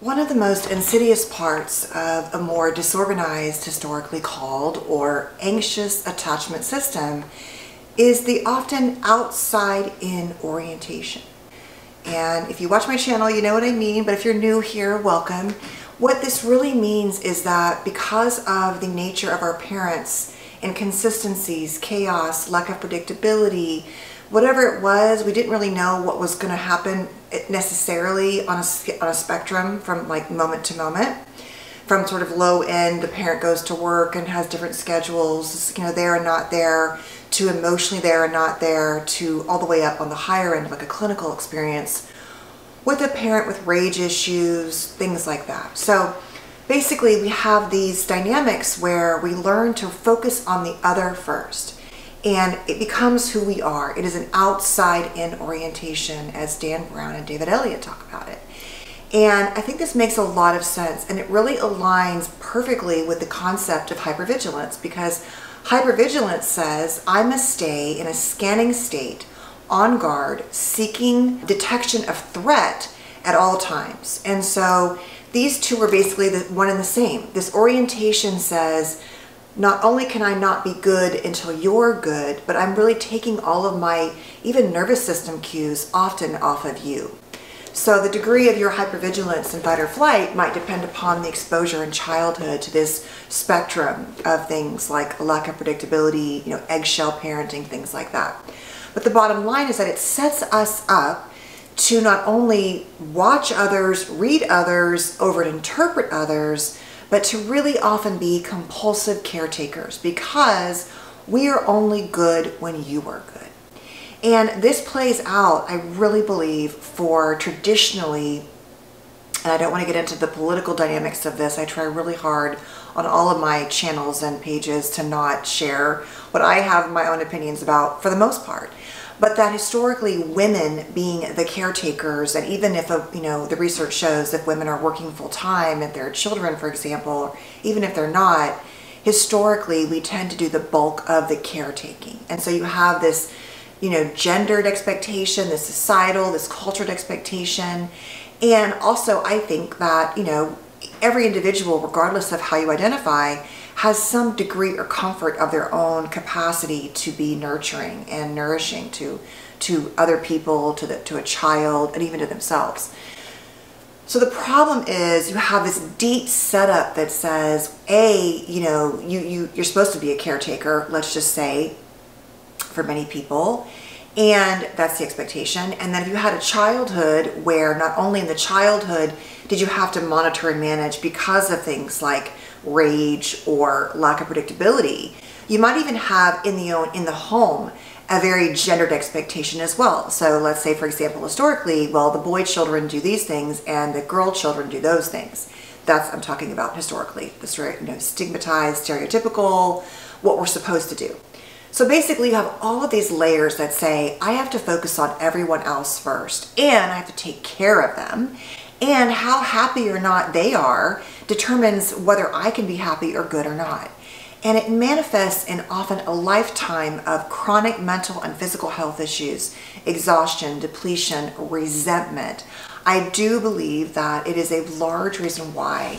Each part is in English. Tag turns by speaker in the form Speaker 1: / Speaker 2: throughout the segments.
Speaker 1: One of the most insidious parts of a more disorganized, historically called, or anxious attachment system is the often outside in orientation. And if you watch my channel, you know what I mean, but if you're new here, welcome. What this really means is that because of the nature of our parents, inconsistencies, chaos, lack of predictability, whatever it was, we didn't really know what was going to happen necessarily on a, on a spectrum from like moment to moment. From sort of low end, the parent goes to work and has different schedules, you know, there and not there, to emotionally there and not there, to all the way up on the higher end, like a clinical experience with a parent with rage issues, things like that. So basically we have these dynamics where we learn to focus on the other first and it becomes who we are. It is an outside in orientation, as Dan Brown and David Elliott talk about it. And I think this makes a lot of sense and it really aligns perfectly with the concept of hypervigilance because hypervigilance says I must stay in a scanning state, on guard, seeking detection of threat at all times. And so these two are basically the one and the same. This orientation says not only can I not be good until you're good, but I'm really taking all of my even nervous system cues often off of you. So the degree of your hypervigilance in fight or flight might depend upon the exposure in childhood to this spectrum of things like lack of predictability, you know, eggshell parenting, things like that. But the bottom line is that it sets us up to not only watch others, read others, over interpret others, but to really often be compulsive caretakers because we are only good when you are good. And this plays out, I really believe, for traditionally, and I don't want to get into the political dynamics of this, I try really hard on all of my channels and pages to not share what I have my own opinions about for the most part but that historically women being the caretakers and even if a, you know the research shows if women are working full time if they're children for example even if they're not historically we tend to do the bulk of the caretaking. And so you have this you know gendered expectation this societal this cultured expectation. And also i think that you know every individual regardless of how you identify has some degree or comfort of their own capacity to be nurturing and nourishing to to other people, to the, to a child, and even to themselves. So the problem is you have this deep setup that says, A, you know, you, you, you're supposed to be a caretaker, let's just say, for many people. And that's the expectation. And then if you had a childhood where not only in the childhood did you have to monitor and manage because of things like rage or lack of predictability. You might even have in the own in the home a very gendered expectation as well. So let's say, for example, historically, well, the boy children do these things and the girl children do those things. That's I'm talking about historically. The you know, stigmatized, stereotypical, what we're supposed to do. So basically, you have all of these layers that say, I have to focus on everyone else first, and I have to take care of them. And how happy or not they are determines whether I can be happy or good or not. And it manifests in often a lifetime of chronic mental and physical health issues, exhaustion, depletion, resentment. I do believe that it is a large reason why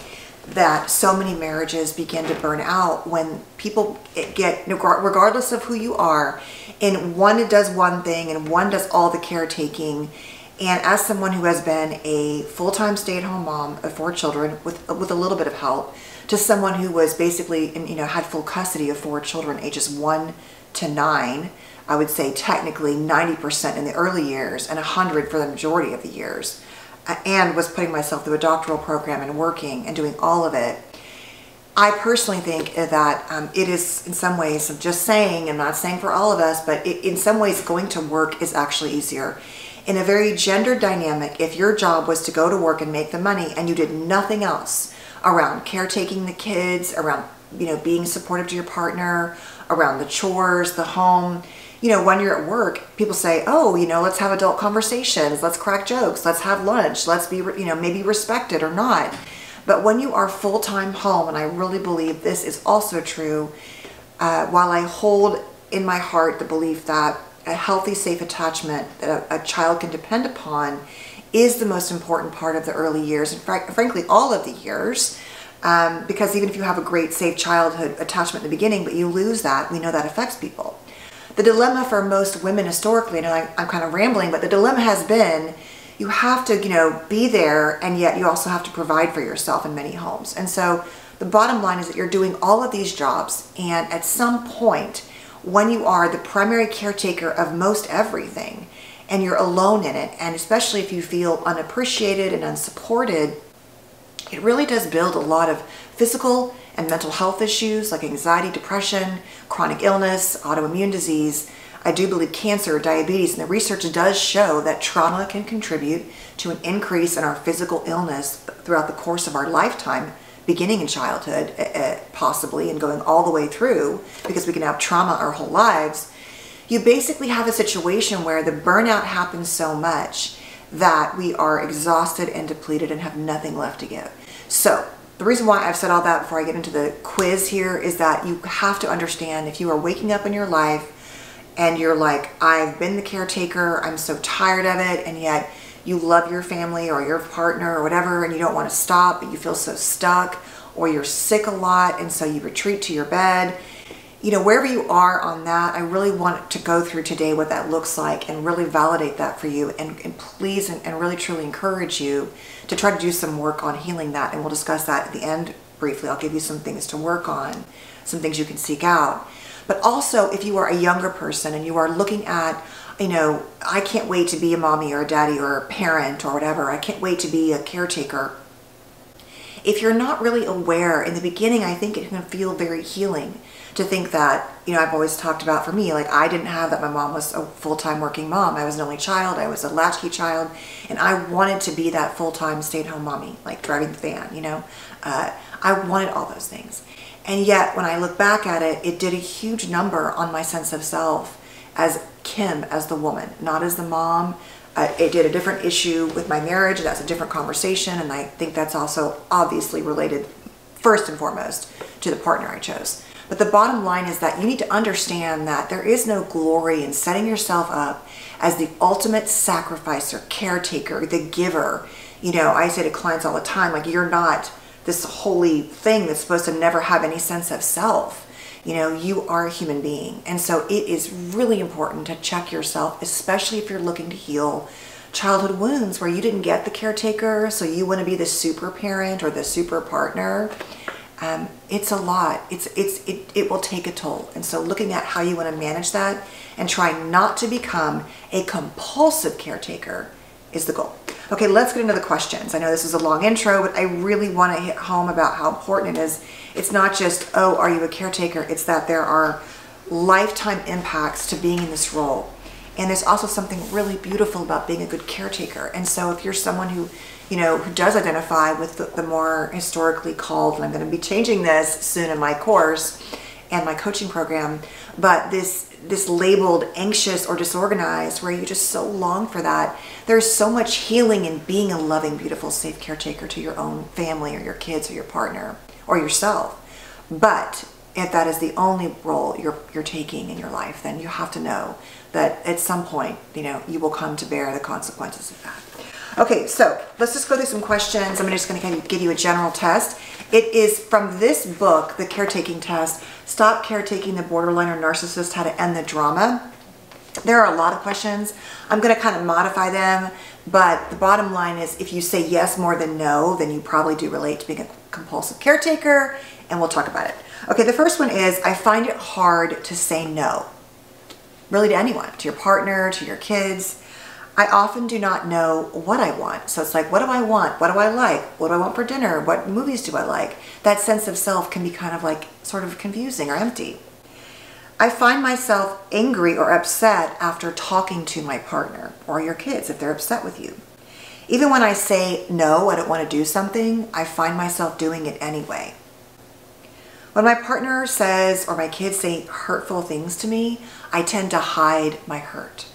Speaker 1: that so many marriages begin to burn out when people get, regardless of who you are, and one does one thing and one does all the caretaking and as someone who has been a full-time stay-at-home mom of four children with with a little bit of help, to someone who was basically, you know, had full custody of four children, ages one to nine, I would say technically 90% in the early years and 100 for the majority of the years, and was putting myself through a doctoral program and working and doing all of it. I personally think that um, it is in some ways, I'm just saying, I'm not saying for all of us, but it, in some ways going to work is actually easier in a very gender dynamic, if your job was to go to work and make the money and you did nothing else around caretaking the kids, around, you know, being supportive to your partner, around the chores, the home, you know, when you're at work, people say, oh, you know, let's have adult conversations, let's crack jokes, let's have lunch, let's be, you know, maybe respected or not. But when you are full-time home, and I really believe this is also true, uh, while I hold in my heart the belief that a healthy, safe attachment that a, a child can depend upon is the most important part of the early years, and fr- frankly, all of the years. Um, because even if you have a great, safe childhood attachment in the beginning, but you lose that, we know that affects people. The dilemma for most women historically, and I, I'm kind of rambling, but the dilemma has been you have to, you know, be there, and yet you also have to provide for yourself in many homes. And so the bottom line is that you're doing all of these jobs, and at some point, when you are the primary caretaker of most everything, and you're alone in it, and especially if you feel unappreciated and unsupported, it really does build a lot of physical and mental health issues like anxiety, depression, chronic illness, autoimmune disease. I do believe cancer, diabetes, and the research does show that trauma can contribute to an increase in our physical illness throughout the course of our lifetime, beginning in childhood, uh, possibly, and going all the way through, because we can have trauma our whole lives you basically have a situation where the burnout happens so much that we are exhausted and depleted and have nothing left to give. So, the reason why I've said all that before I get into the quiz here is that you have to understand if you are waking up in your life and you're like, I've been the caretaker, I'm so tired of it, and yet you love your family or your partner or whatever, and you don't want to stop, but you feel so stuck, or you're sick a lot, and so you retreat to your bed you know, wherever you are on that, I really want to go through today what that looks like and really validate that for you. And, and please and, and really truly encourage you to try to do some work on healing that. And we'll discuss that at the end briefly. I'll give you some things to work on, some things you can seek out. But also, if you are a younger person and you are looking at, you know, I can't wait to be a mommy or a daddy or a parent or whatever, I can't wait to be a caretaker. If you're not really aware in the beginning, I think it can feel very healing to think that, you know, I've always talked about for me, like I didn't have that. My mom was a full-time working mom. I was an only child. I was a latchkey child. And I wanted to be that full-time stay-at-home mommy, like driving the van, you know. Uh, I wanted all those things. And yet, when I look back at it, it did a huge number on my sense of self as Kim, as the woman, not as the mom. Uh, it did a different issue with my marriage. That's a different conversation. And I think that's also obviously related, first and foremost, to the partner I chose. But the bottom line is that you need to understand that there is no glory in setting yourself up as the ultimate sacrificer, caretaker, the giver. You know, I say to clients all the time, like, you're not this holy thing that's supposed to never have any sense of self. You know, you are a human being. And so it is really important to check yourself, especially if you're looking to heal childhood wounds where you didn't get the caretaker, so you want to be the super parent or the super partner um, it's a lot. It's it's it, it will take a toll. And so looking at how you want to manage that and trying not to become a compulsive caretaker is the goal. Okay, let's get into the questions. I know this is a long intro, but I really want to hit home about how important it is. It's not just, oh, are you a caretaker? It's that there are lifetime impacts to being in this role. And there's also something really beautiful about being a good caretaker. And so if you're someone who you know, who does identify with the, the more historically called, and I'm going to be changing this soon in my course and my coaching program, but this this labeled anxious or disorganized where you just so long for that there's so much healing in being a loving beautiful safe caretaker to your own family or your kids or your partner or yourself but if that is the only role you're you're taking in your life then you have to know that at some point you know you will come to bear the consequences of that Okay, so let's just go through some questions. I'm just going to give you a general test. It is from this book, The Caretaking Test, Stop Caretaking the Borderline or Narcissist, How to End the Drama. There are a lot of questions. I'm going to kind of modify them, but the bottom line is if you say yes more than no, then you probably do relate to being a compulsive caretaker, and we'll talk about it. Okay, the first one is I find it hard to say no. Really to anyone, to your partner, to your kids. I often do not know what I want. So it's like, what do I want? What do I like? What do I want for dinner? What movies do I like? That sense of self can be kind of like sort of confusing or empty. I find myself angry or upset after talking to my partner or your kids if they're upset with you. Even when I say, no, I don't want to do something, I find myself doing it anyway. When my partner says or my kids say hurtful things to me, I tend to hide my hurt.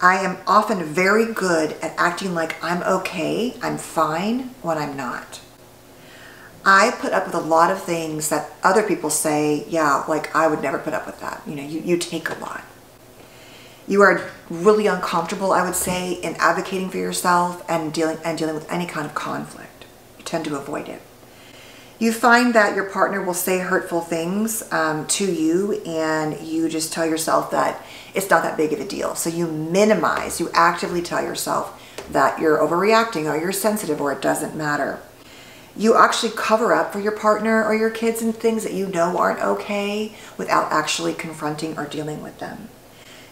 Speaker 1: I am often very good at acting like I'm okay, I'm fine, when I'm not. I put up with a lot of things that other people say, yeah, like I would never put up with that. You know, you, you take a lot. You are really uncomfortable, I would say, in advocating for yourself and dealing and dealing with any kind of conflict. You tend to avoid it. You find that your partner will say hurtful things um, to you, and you just tell yourself that it's not that big of a deal. So you minimize, you actively tell yourself that you're overreacting or you're sensitive or it doesn't matter. You actually cover up for your partner or your kids and things that you know aren't okay without actually confronting or dealing with them.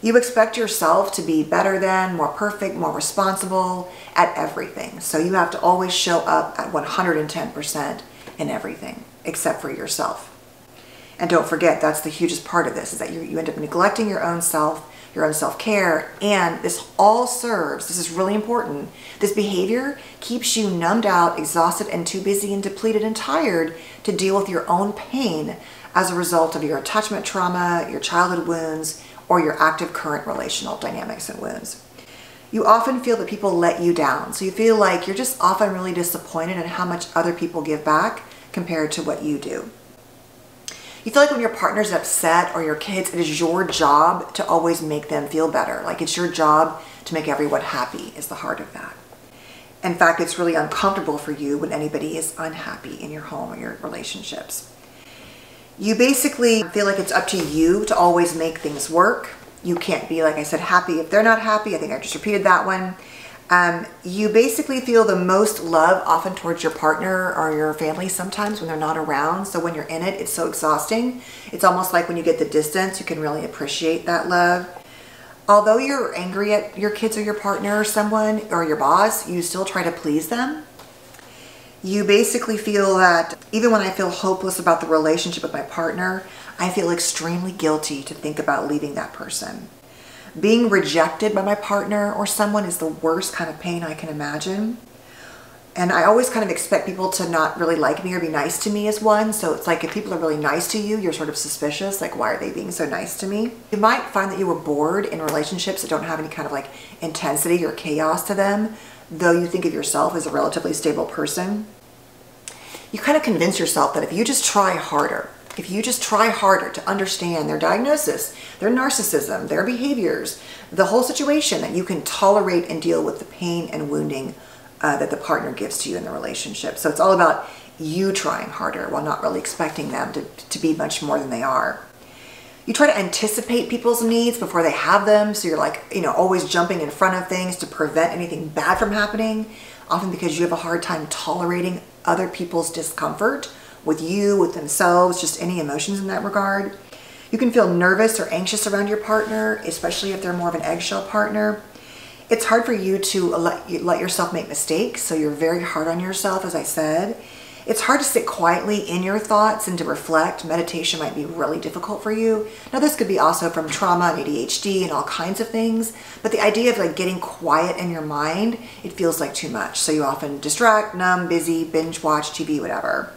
Speaker 1: You expect yourself to be better than, more perfect, more responsible at everything. So you have to always show up at 110% in everything except for yourself. And don't forget, that's the hugest part of this, is that you, you end up neglecting your own self, your own self-care, and this all serves, this is really important, this behavior keeps you numbed out, exhausted, and too busy and depleted and tired to deal with your own pain as a result of your attachment trauma, your childhood wounds, or your active current relational dynamics and wounds. You often feel that people let you down. So you feel like you're just often really disappointed in how much other people give back compared to what you do. You feel like when your partner's upset or your kids, it is your job to always make them feel better. Like it's your job to make everyone happy is the heart of that. In fact, it's really uncomfortable for you when anybody is unhappy in your home or your relationships. You basically feel like it's up to you to always make things work. You can't be, like I said, happy if they're not happy. I think I just repeated that one. Um, you basically feel the most love often towards your partner or your family sometimes when they're not around. So when you're in it, it's so exhausting. It's almost like when you get the distance, you can really appreciate that love. Although you're angry at your kids or your partner or someone or your boss, you still try to please them. You basically feel that even when I feel hopeless about the relationship with my partner, I feel extremely guilty to think about leaving that person. Being rejected by my partner or someone is the worst kind of pain I can imagine. And I always kind of expect people to not really like me or be nice to me as one. So it's like if people are really nice to you, you're sort of suspicious. Like, why are they being so nice to me? You might find that you were bored in relationships that don't have any kind of like intensity or chaos to them, though you think of yourself as a relatively stable person. You kind of convince yourself that if you just try harder, if you just try harder to understand their diagnosis, their narcissism, their behaviors, the whole situation, that you can tolerate and deal with the pain and wounding uh, that the partner gives to you in the relationship. So it's all about you trying harder while not really expecting them to, to be much more than they are. You try to anticipate people's needs before they have them. So you're like, you know, always jumping in front of things to prevent anything bad from happening, often because you have a hard time tolerating other people's discomfort with you, with themselves, just any emotions in that regard. You can feel nervous or anxious around your partner, especially if they're more of an eggshell partner. It's hard for you to let, yourself make mistakes, so you're very hard on yourself, as I said. It's hard to sit quietly in your thoughts and to reflect. Meditation might be really difficult for you. Now, this could be also from trauma and ADHD and all kinds of things, but the idea of like getting quiet in your mind, it feels like too much. So you often distract, numb, busy, binge watch TV, whatever.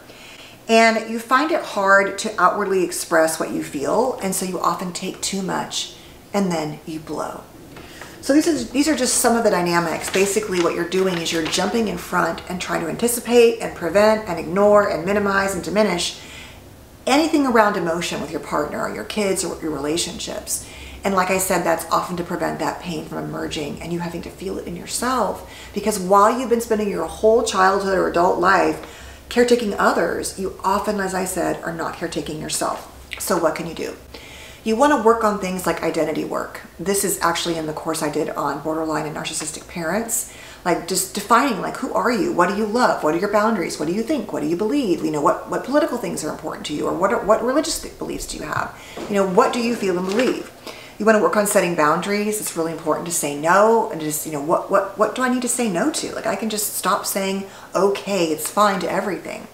Speaker 1: And you find it hard to outwardly express what you feel, and so you often take too much and then you blow. So these are, these are just some of the dynamics. Basically what you're doing is you're jumping in front and trying to anticipate and prevent and ignore and minimize and diminish anything around emotion with your partner or your kids or your relationships. And like I said, that's often to prevent that pain from emerging and you having to feel it in yourself. Because while you've been spending your whole childhood or adult life caretaking others, you often, as I said, are not caretaking yourself. So what can you do? You want to work on things like identity work. This is actually in the course I did on borderline and narcissistic parents. Like just defining like who are you? What do you love? What are your boundaries? What do you think? What do you believe? You know, what, what political things are important to you or what, are, what religious beliefs do you have? You know, what do you feel and believe? You want to work on setting boundaries. It's really important to say no and just, you know, what, what, what do I need to say no to? Like I can just stop saying, okay, it's fine to everything.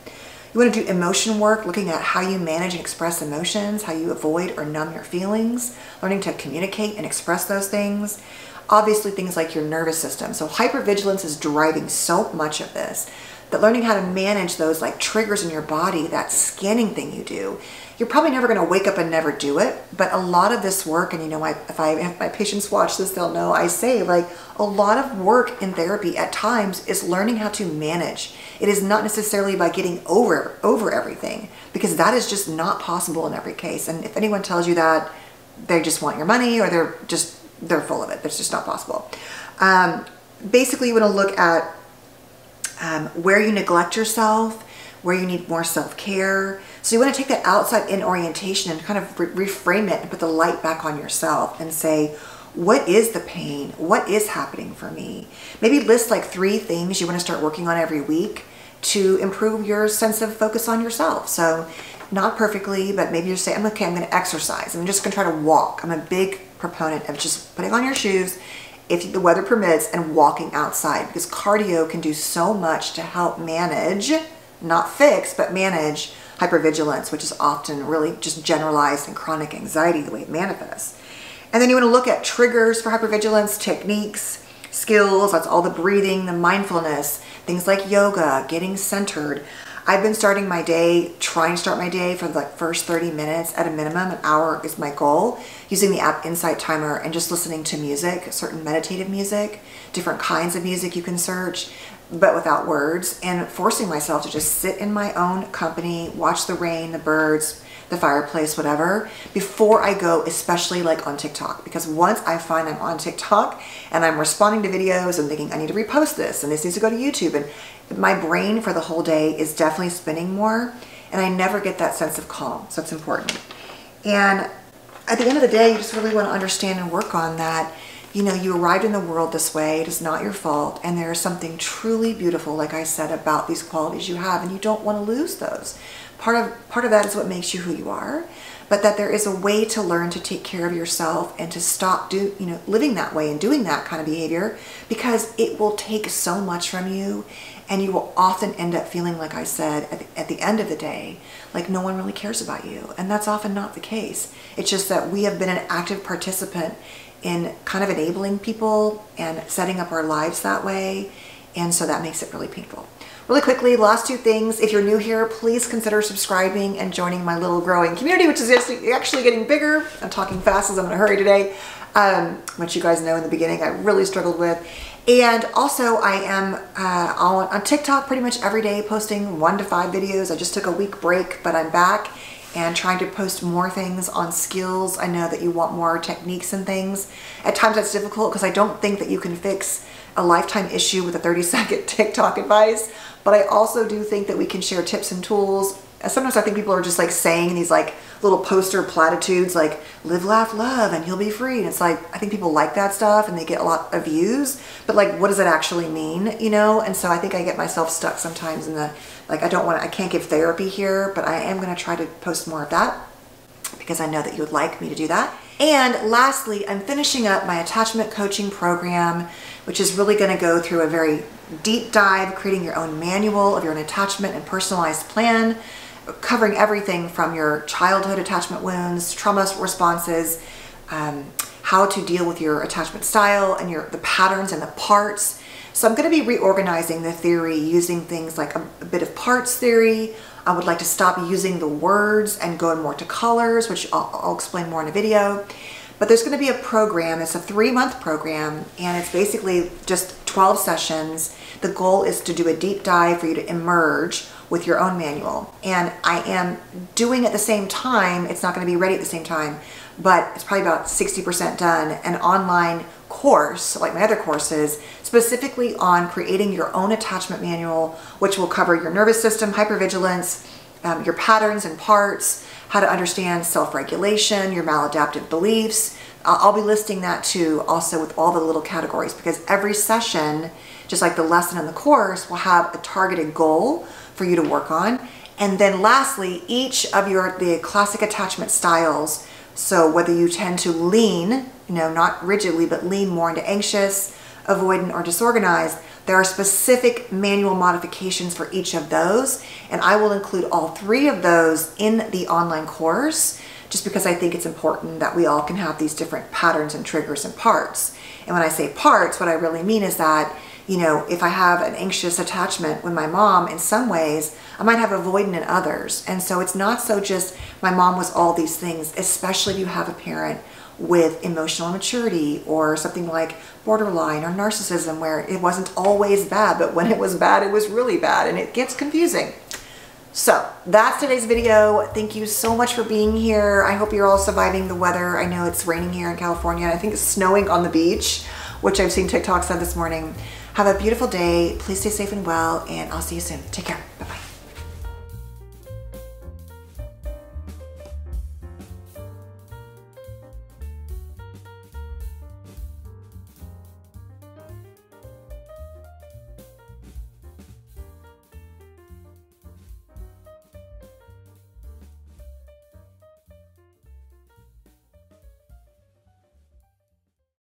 Speaker 1: You want to do emotion work, looking at how you manage and express emotions, how you avoid or numb your feelings, learning to communicate and express those things. Obviously things like your nervous system. So hypervigilance is driving so much of this that learning how to manage those like triggers in your body, that scanning thing you do, you're probably never going to wake up and never do it. But a lot of this work, and you know, I, if I have my patients watch this, they'll know I say like a lot of work in therapy at times is learning how to manage. It is not necessarily by getting over over everything because that is just not possible in every case. And if anyone tells you that, they just want your money or they're just they're full of it. That's just not possible. Um, basically, you want to look at um, where you neglect yourself, where you need more self-care. So you want to take that outside in orientation and kind of re reframe it and put the light back on yourself and say, what is the pain? What is happening for me? Maybe list like three things you want to start working on every week to improve your sense of focus on yourself. So not perfectly, but maybe you say, I'm okay, I'm going to exercise. I'm just going to try to walk. I'm a big proponent of just putting on your shoes if the weather permits and walking outside because cardio can do so much to help manage, not fix, but manage hypervigilance, which is often really just generalized and chronic anxiety the way it manifests. And then you want to look at triggers for hypervigilance, techniques, skills, that's all the breathing, the mindfulness, things like yoga, getting centered. I've been starting my day, trying to start my day for the first 30 minutes at a minimum, an hour is my goal, using the app Insight Timer and just listening to music, certain meditative music, different kinds of music you can search, but without words, and forcing myself to just sit in my own company, watch the rain, the birds, the fireplace, whatever, before I go, especially like on TikTok. Because once I find I'm on TikTok and I'm responding to videos and thinking I need to repost this and this needs to go to YouTube and my brain for the whole day is definitely spinning more and I never get that sense of calm. So it's important. And at the end of the day, you just really want to understand and work on that you know, you arrived in the world this way, it is not your fault, and there is something truly beautiful, like I said, about these qualities you have, and you don't want to lose those. Part of, part of that is what makes you who you are, but that there is a way to learn to take care of yourself and to stop do, you know, living that way and doing that kind of behavior because it will take so much from you and you will often end up feeling, like I said, at the, at the end of the day, like no one really cares about you. And that's often not the case. It's just that we have been an active participant in kind of enabling people and setting up our lives that way. And so that makes it really painful. Really quickly, last two things. If you're new here, please consider subscribing and joining my little growing community, which is actually getting bigger. I'm talking fast as I'm in a hurry today, um, which you guys know in the beginning I really struggled with. And also I am uh, on, on TikTok pretty much every day posting one to five videos. I just took a week break, but I'm back and trying to post more things on skills. I know that you want more techniques and things. At times that's difficult because I don't think that you can fix a lifetime issue with a 30 second TikTok advice, but I also do think that we can share tips and tools. Uh, sometimes I think people are just like saying these like little poster platitudes like live, laugh, love, and you'll be free. And it's like, I think people like that stuff and they get a lot of views, but like, what does it actually mean? You know? And so I think I get myself stuck sometimes in the, like, I don't want to, I can't give therapy here, but I am going to try to post more of that because I know that you would like me to do that. And lastly, I'm finishing up my attachment coaching program, which is really going to go through a very deep dive, creating your own manual of your own attachment and personalized plan, covering everything from your childhood attachment wounds, trauma responses, um, how to deal with your attachment style and your the patterns and the parts. So I'm going to be reorganizing the theory using things like a, a bit of parts theory, I would like to stop using the words and go more to colors, which I'll, I'll explain more in a video. But there's going to be a program, it's a three month program, and it's basically just 12 sessions. The goal is to do a deep dive for you to emerge with your own manual. And I am doing at the same time, it's not going to be ready at the same time, but it's probably about 60% done, an online course, like my other courses, specifically on creating your own attachment manual, which will cover your nervous system, hypervigilance, um, your patterns and parts, how to understand self-regulation, your maladaptive beliefs. I'll be listing that too, also with all the little categories, because every session, just like the lesson in the course, will have a targeted goal for you to work on. And then lastly, each of your the classic attachment styles so whether you tend to lean, you know, not rigidly, but lean more into anxious, avoidant, or disorganized, there are specific manual modifications for each of those. And I will include all three of those in the online course, just because I think it's important that we all can have these different patterns and triggers and parts. And when I say parts, what I really mean is that you know, if I have an anxious attachment with my mom in some ways, I might have avoidant in others. And so it's not so just my mom was all these things, especially if you have a parent with emotional immaturity or something like borderline or narcissism where it wasn't always bad, but when it was bad, it was really bad and it gets confusing. So that's today's video. Thank you so much for being here. I hope you're all surviving the weather. I know it's raining here in California. I think it's snowing on the beach, which I've seen TikToks of this morning. Have a beautiful day. Please stay safe and well, and I'll see you soon. Take care.